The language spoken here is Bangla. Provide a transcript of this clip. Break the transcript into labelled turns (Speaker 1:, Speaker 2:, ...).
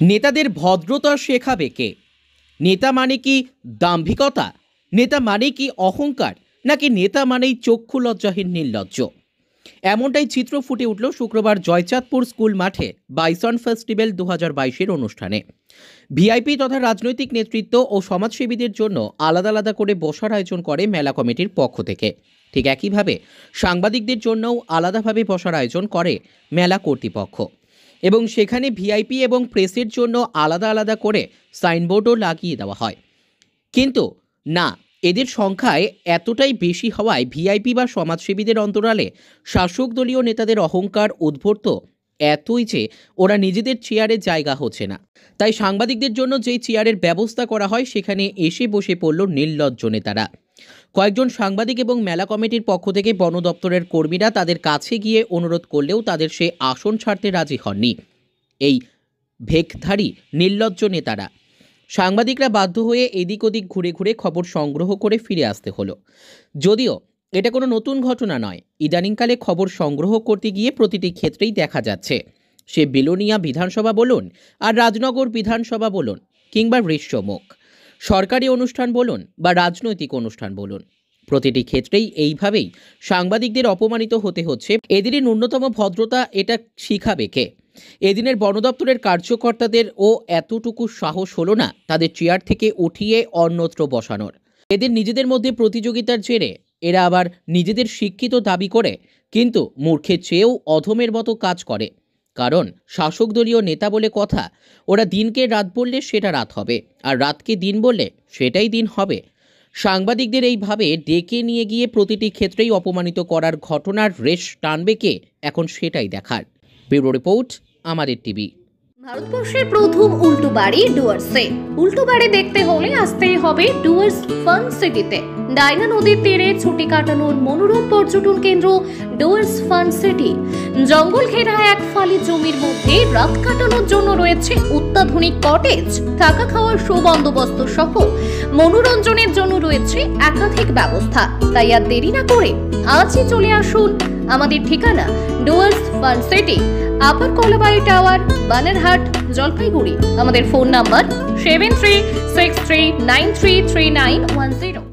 Speaker 1: নেতাদের ভদ্রতা শেখাবে কে? নেতা মানে কি দাম্ভিকতা? নেতা মানে কি অহংকার? নাকি নেতা মানেই চক্ষু লজ্জাহীন নির্লজ্জ? এমনটাই চিত্র ফুটে উঠল শুক্রবার জয়চাঁদপুর স্কুল মাঠে বাইসন ফেস্টিভ্যাল দু হাজার বাইশের অনুষ্ঠানে। ভিআইপি তথা রাজনৈতিক নেতৃত্ব ও সমাজসেবীদের জন্য আলাদা আলাদা করে বসার আয়োজন করে মেলা কমিটির পক্ষ থেকে। ঠিক একইভাবে সাংবাদিকদের জন্যও আলাদাভাবে বসার আয়োজন করে মেলা কর্তৃপক্ষ। এবং সেখানে ভিআইপি এবং প্রেসের জন্য আলাদা আলাদা করে সাইনবোর্ডও লাগিয়ে দেওয়া হয়। কিন্তু না, এদের সংখ্যায় এতটাই বেশি হওয়ায় ভিআইপি বা সমাজসেবীদের অন্তরালে শাসক দলীয় নেতাদের অহংকার উদ্ভূত এতই যে ওরা নিজেদের চেয়ারের জায়গা হচ্ছে না। তাই সাংবাদিকদের জন্য যেই চেয়ারের ব্যবস্থা করা হয়, সেখানে এসে বসে পড়ল নির্লজ্জ নেতারা। কয়েকজন সাংবাদিক এবং মেলা কমিটির পক্ষ থেকে বন দপ্তরের কর্মীরা তাদের কাছে গিয়ে অনুরোধ করলেও তাদের সে আসন ছাড়তে রাজি হননি। এই ভেকধারী, নির্লজ্জ নেতারা। সাংবাদিকরা বাধ্য হয়ে এদিক ওদিক ঘুরে ঘুরে খবর সংগ্রহ করে ফিরে আসতে হলো। যদিও এটা কোনো নতুন ঘটনা নয়, ইদানিংকালে খবর সংগ্রহ করতে গিয়ে প্রতিটি ক্ষেত্রেই দেখা যাচ্ছে। সে বিলোনিয়া বিধানসভা বলুন আর রাজনগর বিধানসভা বলুন কিংবা ঋষ্যমুখ। সরকারি অনুষ্ঠান বলুন বা রাজনৈতিক অনুষ্ঠান বলুন। প্রতিটি ক্ষেত্রেই এইভাবেই সাংবাদিকদের অপমানিত হতে হচ্ছে। এদেরই ন্যূনতম ভদ্রতা এটা শিখাবে কে? এদিনের বন দপ্তরের কার্যকর্তাদের ও এতটুকু সাহস হলো না তাদের চেয়ার থেকে উঠিয়ে অন্যত্র বসানোর। এদের নিজেদের মধ্যে প্রতিযোগিতার জেরে এরা আবার নিজেদের শিক্ষিত দাবি করে, কিন্তু মূর্খের চেয়েও অধমের মতো কাজ করে। কারণ শাসক দলীয় নেতা বলে কথা, ওরা দিনকে রাত বললে সেটা রাত হবে, আর রাতকে দিন বললে সেটাই দিন হবে। সাংবাদিকদের এইভাবে ডেকে নিয়ে গিয়ে প্রতিটি ক্ষেত্রেই অপমানিত করার ঘটনার রেশ টানবে কে, এখন সেটাই দেখার। ব্যুরো রিপোর্ট, আমাদের টিভি।
Speaker 2: ভারতবর্ষের প্রথম উল্টো বাড়ি ডুয়ার্সে। উল্টো বাড়ি দেখতে হলে আসতেই হবে ডুয়ার্স ফান সিটিতে। ডাইনা নদীর তীরে ছুটি কাটানোর মনোরম পর্যটন কেন্দ্র ডুয়ার্স ফান সিটি। জঙ্গল ঘেরা এক ফালি জমির মধ্যে রাত কাটানোর জন্য রয়েছে অত্যাধুনিক কটেজ। থাকা খাওয়ার সুবন্দোবস্ত সহ মনোরঞ্জনের জন্য রয়েছে একাধিক ব্যবস্থা। তাই আর দেরি না করে আজই চলে আসুন আমাদের ঠিকানা Dooars fun city. Upper Kalabari tower, Banarhat, Jalpaiguri. আমাদের phone number seven three six three nine three three nine one zero.